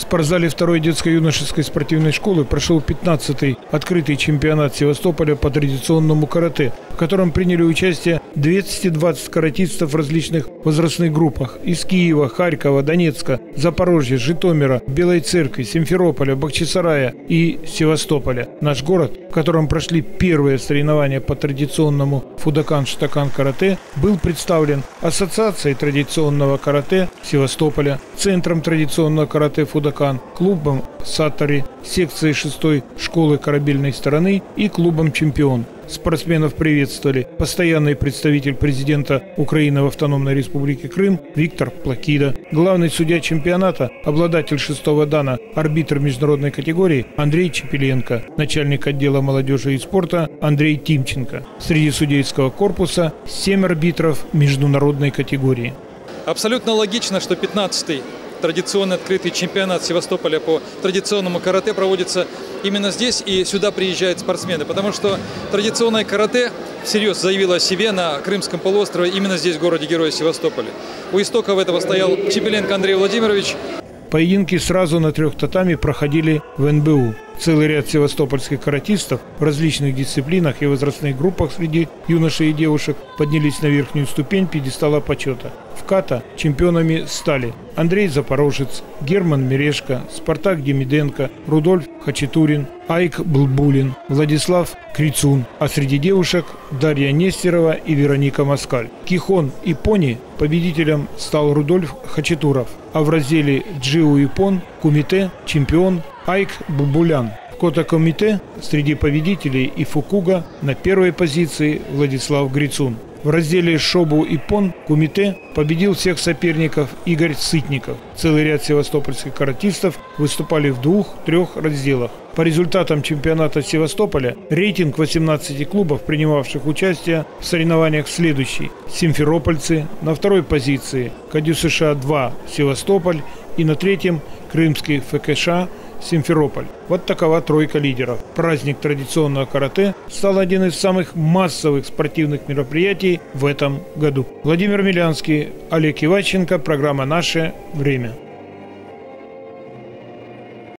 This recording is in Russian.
В спортзале второй детско-юношеской спортивной школы прошел 15-й открытый чемпионат Севастополя по традиционному карате, в котором приняли участие 220 каратистов в различных возрастных группах из Киева, Харькова, Донецка, Запорожья, Житомира, Белой Церкви, Симферополя, Бахчисарая и Севастополя. Наш город, в котором прошли первые соревнования по традиционному фудакан-штакан карате, был представлен Ассоциацией традиционного карате Севастополя, Центром традиционного карате Фудакан, клубом Сатари, секцией 6 школы корабельной стороны и клубом Чемпион. Спортсменов приветствовали постоянный представитель президента Украины в Автономной Республике Крым Виктор Плакида, главный судья чемпионата, обладатель шестого дана, арбитр международной категории Андрей Чепеленко, начальник отдела молодежи и спорта Андрей Тимченко. Среди судейского корпуса семь арбитров международной категории. Абсолютно логично, что 15-й традиционный открытый чемпионат Севастополя по традиционному карате проводится именно здесь, и сюда приезжают спортсмены, потому что традиционное карате всерьез заявило о себе на Крымском полуострове именно здесь, в городе Героя Севастополя. У истоков этого стоял Чепеленко Андрей Владимирович. Поединки сразу на трех татами проходили в НБУ. Целый ряд севастопольских каратистов в различных дисциплинах и возрастных группах среди юношей и девушек поднялись на верхнюю ступень пьедестала почета. Ката чемпионами стали Андрей Запорожец, Герман Мерешко, Спартак Демиденко, Рудольф Хачатурин, Айк Булбулин, Владислав Крицун, а среди девушек Дарья Нестерова и Вероника Москаль. Кихон и Пони победителем стал Рудольф Хачатуров, а в разделе Джиу и Кумите чемпион Айк Бубулян. В Кота-комите среди победителей и Фукуга на первой позиции Владислав Грицун. В разделе «Шобу и Пон» Кумите победил всех соперников Игорь Сытников. Целый ряд севастопольских каратистов выступали в двух-трех разделах. По результатам чемпионата Севастополя рейтинг 18 клубов, принимавших участие в соревнованиях следующий. Симферопольцы на второй позиции, Кадю США 2 Севастополь и на третьем Крымский ФКШ Симферополь. Вот такова тройка лидеров. Праздник традиционного карате стал один из самых массовых спортивных мероприятий в этом году. Владимир Милянский, Олег Иваченко, программа «Наше время».